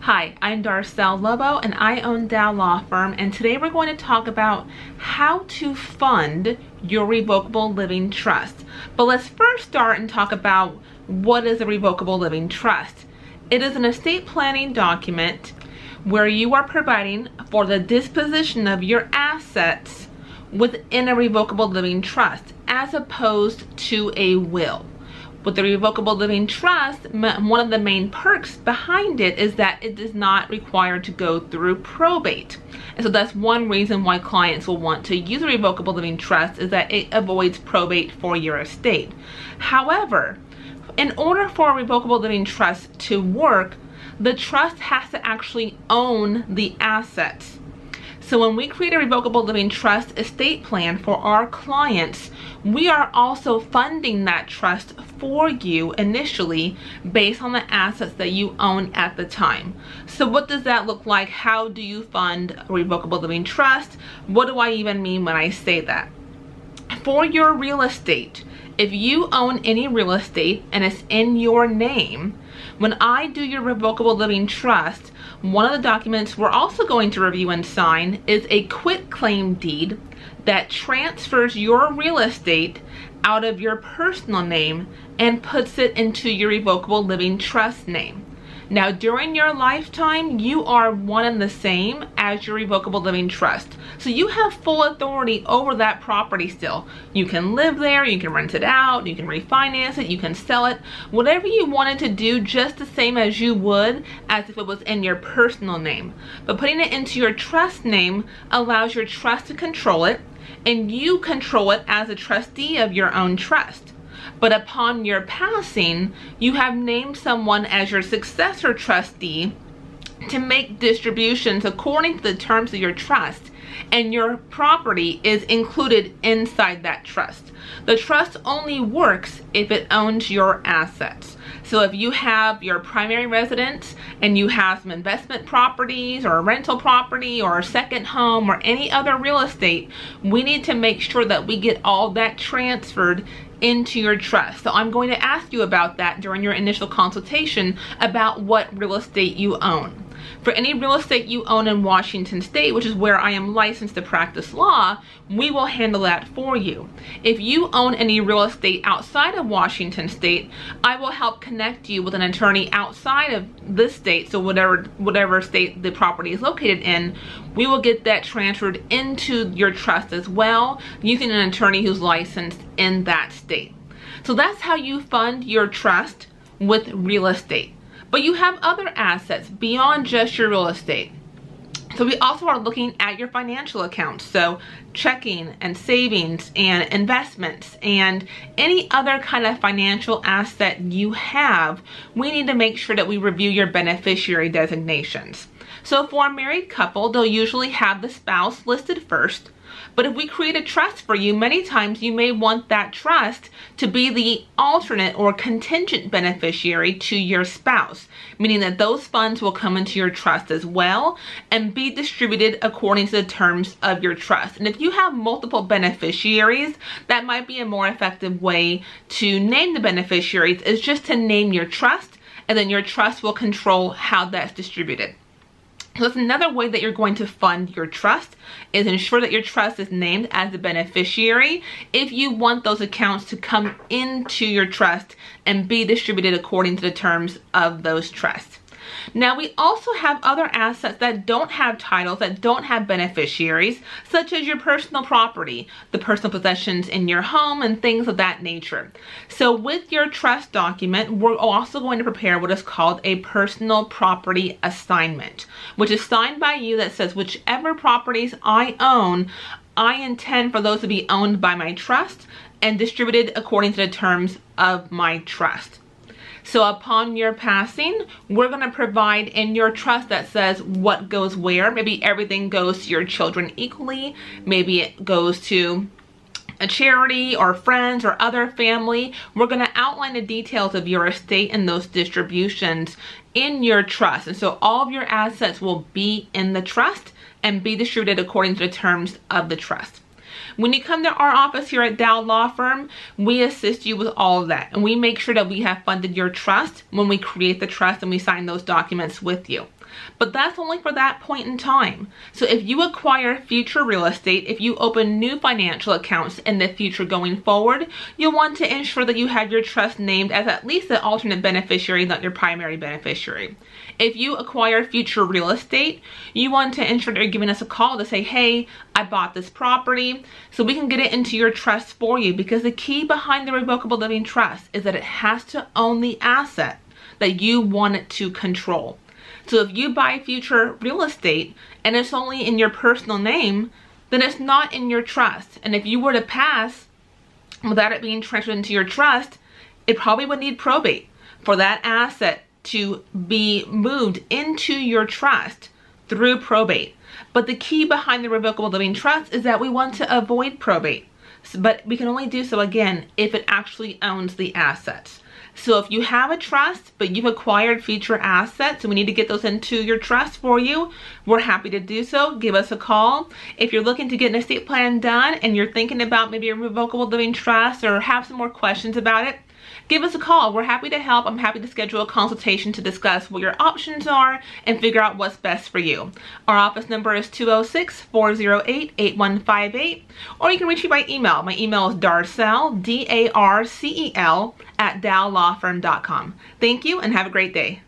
Hi, I'm Darcel Lobo and I own DAL Law Firm and today we're going to talk about how to fund your revocable living trust. But let's first start and talk about what is a revocable living trust. It is an estate planning document where you are providing for the disposition of your assets within a revocable living trust as opposed to a will. With the revocable living trust, one of the main perks behind it is that it is not required to go through probate. And so that's one reason why clients will want to use a revocable living trust is that it avoids probate for your estate. However, in order for a revocable living trust to work, the trust has to actually own the assets. So when we create a revocable living trust estate plan for our clients, we are also funding that trust for you initially based on the assets that you own at the time. So what does that look like? How do you fund a revocable living trust? What do I even mean when I say that? For your real estate, if you own any real estate and it's in your name, when I do your revocable living trust, one of the documents we're also going to review and sign is a quit claim deed that transfers your real estate out of your personal name and puts it into your revocable living trust name. Now, during your lifetime, you are one and the same as your revocable living trust. So you have full authority over that property still. You can live there, you can rent it out, you can refinance it, you can sell it, whatever you wanted to do just the same as you would as if it was in your personal name. But putting it into your trust name allows your trust to control it and you control it as a trustee of your own trust but upon your passing, you have named someone as your successor trustee to make distributions according to the terms of your trust and your property is included inside that trust. The trust only works if it owns your assets. So if you have your primary residence and you have some investment properties or a rental property or a second home or any other real estate, we need to make sure that we get all that transferred into your trust. So I'm going to ask you about that during your initial consultation about what real estate you own. For any real estate you own in Washington state, which is where I am licensed to practice law, we will handle that for you. If you own any real estate outside of Washington state, I will help connect you with an attorney outside of this state, so whatever, whatever state the property is located in, we will get that transferred into your trust as well using an attorney who's licensed in that state. So that's how you fund your trust with real estate. But you have other assets beyond just your real estate. So we also are looking at your financial accounts. So checking and savings and investments and any other kind of financial asset you have, we need to make sure that we review your beneficiary designations. So for a married couple, they'll usually have the spouse listed first. But if we create a trust for you, many times you may want that trust to be the alternate or contingent beneficiary to your spouse, meaning that those funds will come into your trust as well and be distributed according to the terms of your trust. And if you have multiple beneficiaries, that might be a more effective way to name the beneficiaries is just to name your trust and then your trust will control how that's distributed. So that's another way that you're going to fund your trust is ensure that your trust is named as the beneficiary if you want those accounts to come into your trust and be distributed according to the terms of those trusts. Now we also have other assets that don't have titles, that don't have beneficiaries, such as your personal property, the personal possessions in your home and things of that nature. So with your trust document, we're also going to prepare what is called a personal property assignment, which is signed by you that says whichever properties I own, I intend for those to be owned by my trust and distributed according to the terms of my trust. So upon your passing, we're going to provide in your trust that says what goes where. Maybe everything goes to your children equally. Maybe it goes to a charity or friends or other family. We're going to outline the details of your estate and those distributions in your trust. And so all of your assets will be in the trust and be distributed according to the terms of the trust. When you come to our office here at DAL Law Firm, we assist you with all of that. And we make sure that we have funded your trust when we create the trust and we sign those documents with you. But that's only for that point in time. So if you acquire future real estate, if you open new financial accounts in the future going forward, you'll want to ensure that you have your trust named as at least the alternate beneficiary, not your primary beneficiary. If you acquire future real estate, you want to ensure that you're giving us a call to say, hey, I bought this property, so we can get it into your trust for you because the key behind the revocable living trust is that it has to own the asset that you want it to control. So if you buy future real estate and it's only in your personal name, then it's not in your trust. And if you were to pass without it being transferred into your trust, it probably would need probate for that asset to be moved into your trust through probate. But the key behind the revocable living trust is that we want to avoid probate. But we can only do so again if it actually owns the assets. So if you have a trust, but you've acquired future assets and we need to get those into your trust for you, we're happy to do so. Give us a call. If you're looking to get an estate plan done and you're thinking about maybe a revocable living trust or have some more questions about it, give us a call. We're happy to help. I'm happy to schedule a consultation to discuss what your options are and figure out what's best for you. Our office number is 206-408-8158 or you can reach me by email. My email is darcel, D-A-R-C-E-L at dallawfirm.com. Thank you and have a great day.